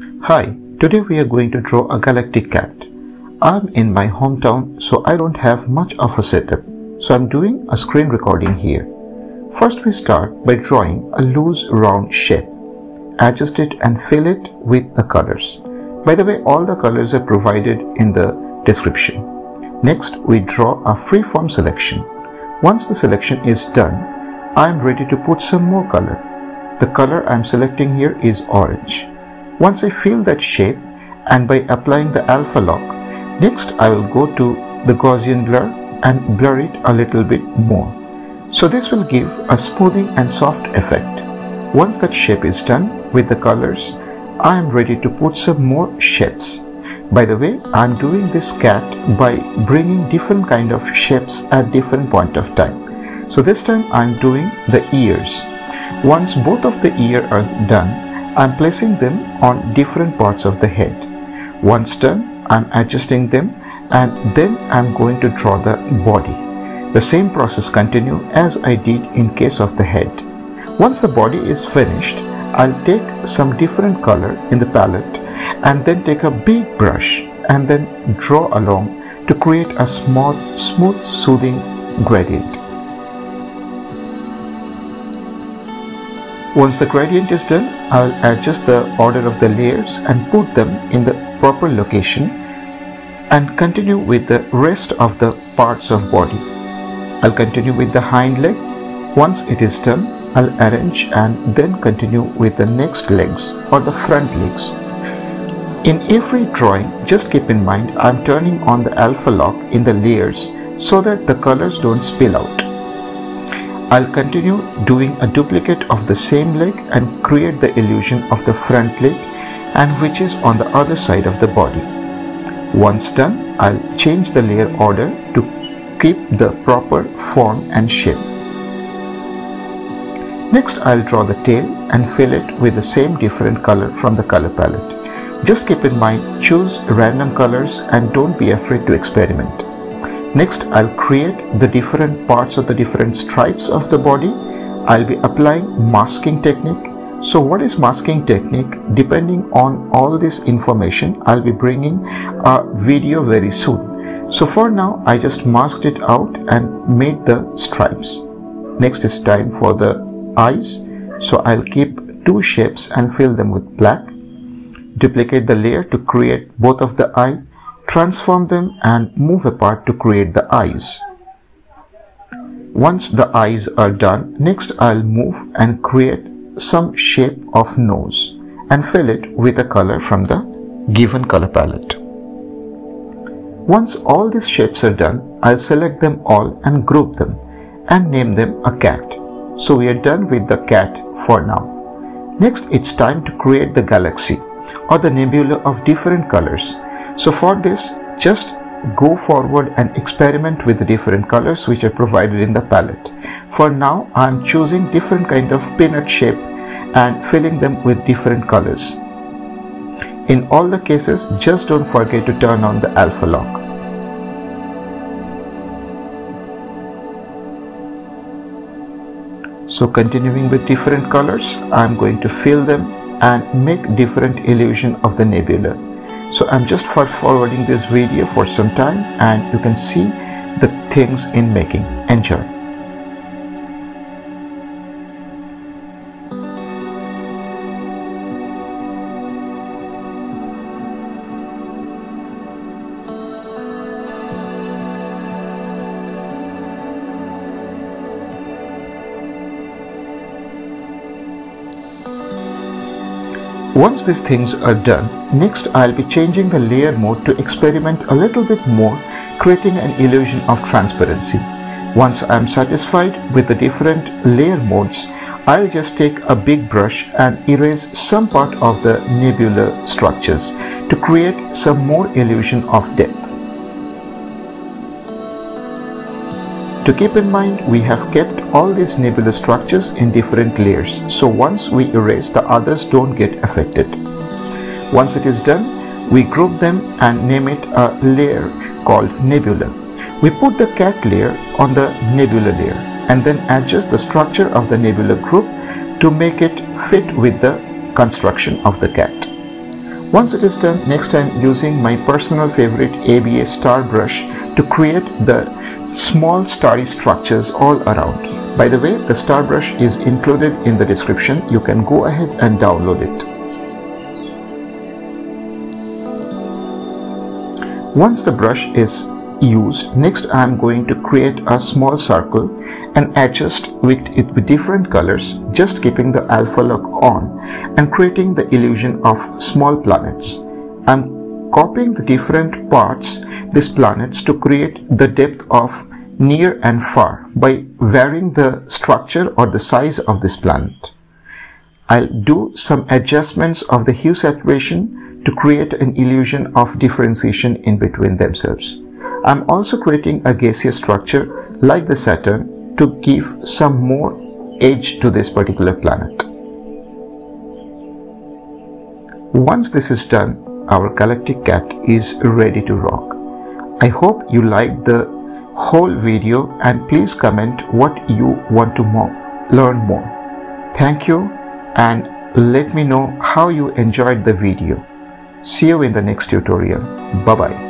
Hi, today we are going to draw a galactic cat. I'm in my hometown so I don't have much of a setup, so I'm doing a screen recording here. First we start by drawing a loose round shape. Adjust it and fill it with the colors. By the way, all the colors are provided in the description. Next, we draw a freeform selection. Once the selection is done, I am ready to put some more color. The color I am selecting here is orange. Once I fill that shape and by applying the alpha lock, next I will go to the Gaussian blur and blur it a little bit more. So this will give a smoothing and soft effect. Once that shape is done with the colors, I am ready to put some more shapes. By the way, I am doing this cat by bringing different kind of shapes at different point of time. So this time I am doing the ears. Once both of the ear are done, I'm placing them on different parts of the head. Once done, I'm adjusting them and then I'm going to draw the body. The same process continue as I did in case of the head. Once the body is finished, I'll take some different color in the palette and then take a big brush and then draw along to create a small, smooth, soothing gradient. Once the gradient is done, I will adjust the order of the layers and put them in the proper location and continue with the rest of the parts of body. I'll continue with the hind leg. Once it is done, I'll arrange and then continue with the next legs or the front legs. In every drawing, just keep in mind I'm turning on the alpha lock in the layers so that the colors don't spill out. I'll continue doing a duplicate of the same leg and create the illusion of the front leg and which is on the other side of the body. Once done, I'll change the layer order to keep the proper form and shape. Next, I'll draw the tail and fill it with the same different color from the color palette. Just keep in mind, choose random colors and don't be afraid to experiment. Next, I'll create the different parts of the different stripes of the body. I'll be applying masking technique. So what is masking technique? Depending on all this information, I'll be bringing a video very soon. So for now, I just masked it out and made the stripes. Next is time for the eyes. So I'll keep two shapes and fill them with black. Duplicate the layer to create both of the eye transform them and move apart to create the eyes. Once the eyes are done, next I'll move and create some shape of nose and fill it with a color from the given color palette. Once all these shapes are done, I'll select them all and group them and name them a cat. So we are done with the cat for now. Next, it's time to create the galaxy or the nebula of different colors so for this, just go forward and experiment with the different colors which are provided in the palette. For now, I am choosing different kind of peanut shape and filling them with different colors. In all the cases, just don't forget to turn on the alpha lock. So continuing with different colors, I am going to fill them and make different illusion of the nebula so i'm just fast forwarding this video for some time and you can see the things in making. Enjoy Once these things are done, next I'll be changing the layer mode to experiment a little bit more, creating an illusion of transparency. Once I'm satisfied with the different layer modes, I'll just take a big brush and erase some part of the nebula structures to create some more illusion of depth. To keep in mind, we have kept all these nebula structures in different layers, so once we erase, the others don't get affected. Once it is done, we group them and name it a layer called nebula. We put the cat layer on the nebula layer and then adjust the structure of the nebula group to make it fit with the construction of the cat. Once it is done, next I'm using my personal favorite ABA star brush to create the small starry structures all around. By the way, the star brush is included in the description. You can go ahead and download it. Once the brush is used, next I am going to create a small circle and adjust with it with different colors, just keeping the alpha lock on and creating the illusion of small planets. I'm copying the different parts, these planets to create the depth of near and far by varying the structure or the size of this planet. I'll do some adjustments of the hue saturation to create an illusion of differentiation in between themselves. I'm also creating a gaseous structure like the Saturn to give some more edge to this particular planet. Once this is done, our galactic cat is ready to rock. I hope you liked the whole video and please comment what you want to more, learn more. Thank you and let me know how you enjoyed the video. See you in the next tutorial. Bye bye.